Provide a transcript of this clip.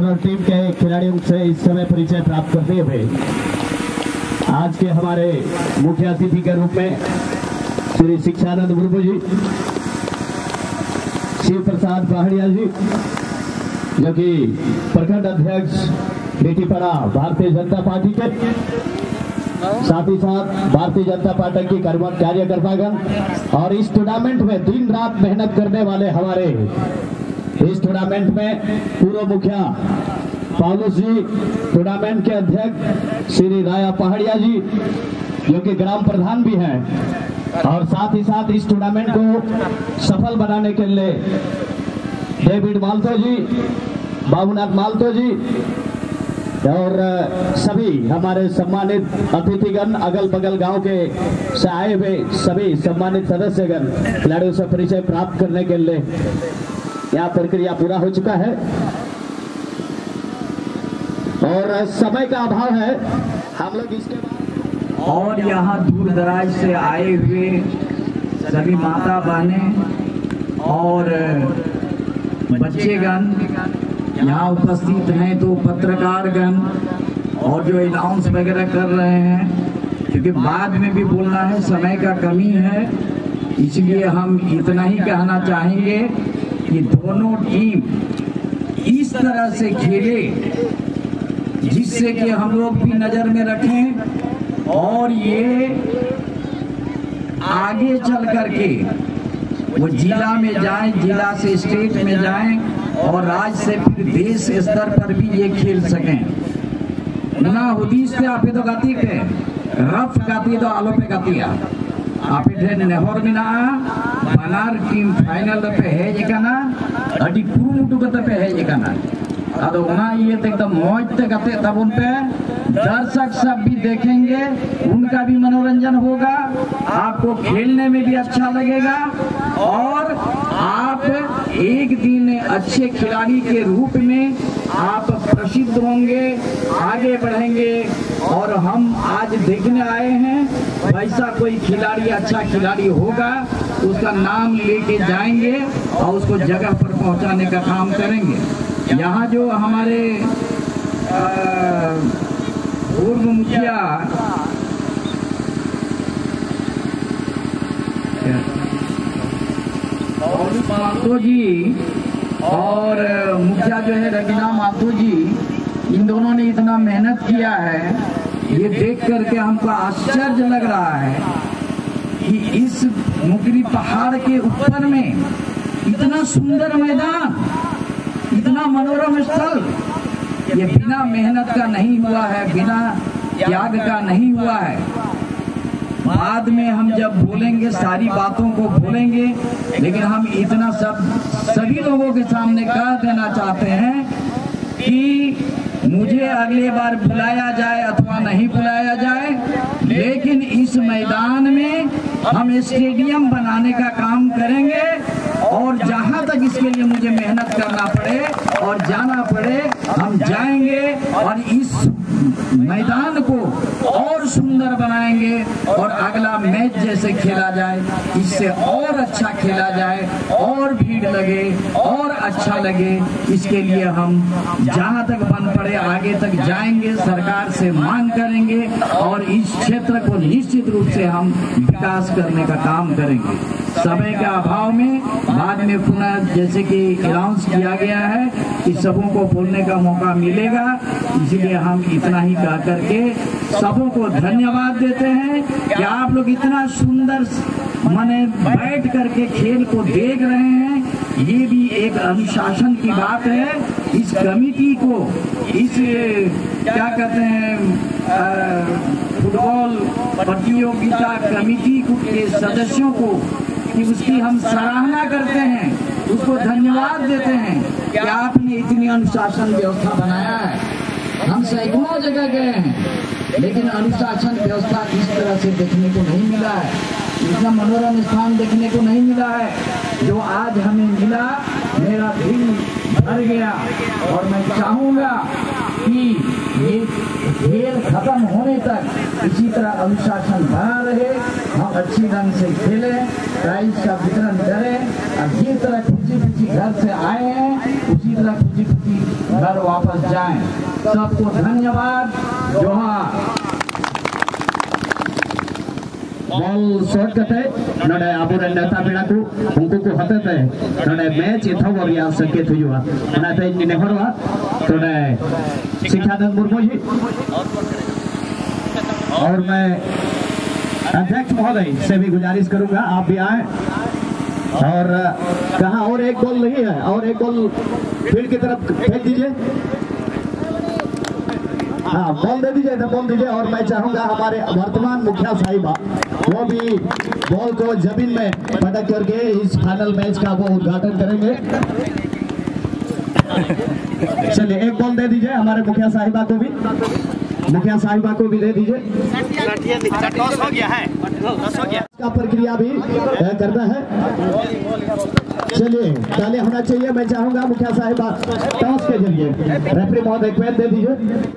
Corner team के खिलाड़ियों से इस समय परिचय प्राप्त करते हुए आज के हमारे मुख्य अतिथि के रूप में श्री शिक्षानंद मुर्मू जी, शिव प्रसाद पहाड़िया जी, जो कि प्रखंड अध्यक्ष बेटीपड़ा भारतीय जनता पार्टी के, साथ ही साथ भारतीय जनता पार्टी की कार्यकर्तागण और इस टूर्नामेंट में दिन रात मेहनत करने वाले हमारे इस टूर्नामेंट में पूर्व मुखिया पाउलुस जी टूर्नामेंट के अध्यक्ष श्री राया पहाड़िया जी, जो कि ग्राम प्रधान भी हैं, और साथ ही साथ इस टूर्नामेंट को सफल बनाने के लिए डेविड मालतो जी, बाबूनाथ मालतो जी, और सभी हमारे सम्मानित अतिथिगण अगल बगल गाँव के से आए हुए सभी सम्मानित सदस्यगण, खिलाड़ियों से परिचय प्राप्त करने के लिए यहाँ प्रक्रिया पूरा हो चुका है। और समय का अभाव है। हम लोग इसके और यहाँ दूर दराज से आए हुए सभी माता बहने और बच्चेगण, यहाँ उपस्थित हैं तो पत्रकारगण और जो अनाउंस वगैरह कर रहे हैं, क्योंकि बाद में भी बोलना है, समय का कमी है, इसलिए हम इतना ही कहना चाहेंगे। कि दोनों टीम इस तरह से खेले जिससे कि हम लोग भी नज़र में रखें और ये आगे चल करके वो जिला में जाएँ, जिला से स्टेट में जाएँ और राज्य से फिर देश स्तर पर भी ये खेल सकें। ना हुदीस पे आप तो गाती पे, रफ गाती तो आलो पे गाती आप बनार टीम फाइनल पे है जे कना अडी कुरुमुटु कते पे है जे कना अदो एकदम तब उन पे। दर्शक सब भी देखेंगे, उनका भी मनोरंजन होगा, आपको खेलने में भी अच्छा लगेगा, और आप एक दिन अच्छे खिलाड़ी के रूप में आप प्रसिद्ध होंगे, आगे बढ़ेंगे, और हम आज देखने आए हैं, वैसा कोई खिलाड़ी अच्छा खिलाड़ी होगा, उसका नाम लेके जाएँगे, और उसको जगह पर पहुँचाने का काम करेंगे। यहाँ जो हमारे पूर्व मुखिया पौलू जी और मुखिया जो है रवीना माथुर जी, इन दोनों ने इतना मेहनत किया है, ये देख करके हमको आश्चर्य लग रहा है कि इस मुगरी पहाड़ के ऊपर में इतना सुंदर मैदान इतना मनोरम स्थल ये बिना मेहनत का नहीं हुआ है, बिना त्याग का नहीं हुआ है। बाद में हम जब बोलेंगे, सारी बातों को बोलेंगे, लेकिन हम इतना सब, सभी लोगों के सामने कह देना चाहते हैं कि मुझे अगले बार बुलाया जाए अथवा नहीं बुलाया जाए, लेकिन इस मैदान में हम स्टेडियम बनाने का काम करेंगे। और जहाँ तक इसके लिए मुझे मेहनत करना पड़े और जाना पड़े, हम जाएँगे और इस मैदान को और सुंदर बनाएँगे और अगला मैच जैसे खेला जाए, इससे और अच्छा खेला जाए, और भीड़ लगे, और अच्छा लगे। इसके लिए हम जहाँ तक बन पड़े, आगे तक जाएँगे। सरकार से मांग करेंगे और इस क्षेत्र को निश्चित रूप से हम विकास करने का काम करेंगे। समय के अभाव में बाद में पुनः जैसे कि अनाउंस किया गया है कि सबों को बोलने का मौका मिलेगा। इसलिए हम इतना ही कह करके सबों को धन्यवाद देते हैं कि आप लोग इतना सुंदर माने बैठ करके खेल को देख रहे हैं। ये भी एक अनुशासन की बात है, इस कमिटी को, इस, क्या कहते हैं फुटबॉल प्रतियोगिता कमिटी के सदस्यों को, कि उसकी हम सराहना करते हैं, उसको धन्यवाद देते हैं कि आपने इतनी अनुशासन व्यवस्था बनाया है। हम सैकड़ों जगह गए हैं, लेकिन अनुशासन व्यवस्था इस तरह से देखने को नहीं मिला है? इतना मनोरम स्थान देखने को नहीं मिला है, जो आज हमें मिला मेरा दिल भर गया और मैं चाहूँगा कि ये खेल खत्म होने तक इसी तरह अनुशासन बना रहे, हम अच्छी ढंग से खेलें, प्राइज का वितरण करें, और जिस तरह खुशी खुशी घर से आए हैं, उसी तरह खुशी खुशी घर वापस जाएँ। सबको धन्यवाद, जोहार। बॉल शॉट कते नडे आबोरे नेता पेड़ा को उनको को हते नडे मैच इथो रिया संकेत हुआ बनाते नेहरवा तोडे शिक्षानंद मुर्मू जी और मैं अध्यक्ष महोदय से भी गुजारिश करूँगा आप भी आए और कहा और एक बॉल नहीं है और एक बॉल फ़ील्ड की तरफ़ फेंक दीजिए हाँ दे दीजिए बॉल दीजिए और मैं चाहूँगा हमारे वर्तमान मुखिया साहिबा, वो भी बॉल को ज़मीन में पटक करके इस फाइनल मैच का वो उद्घाटन करेंगे। चलिए, एक बॉल दे दीजिए हमारे मुखिया साहिबा को भी। मुखिया साहिबा को भी दे दीजिए। हो गया है का प्रक्रिया भी करना है। चलिए ताले होना चाहिए। मैं चाहूँगा मुखिया साहिबा टॉस के ज़रिए। रेफरी महोदय दे दीजिए।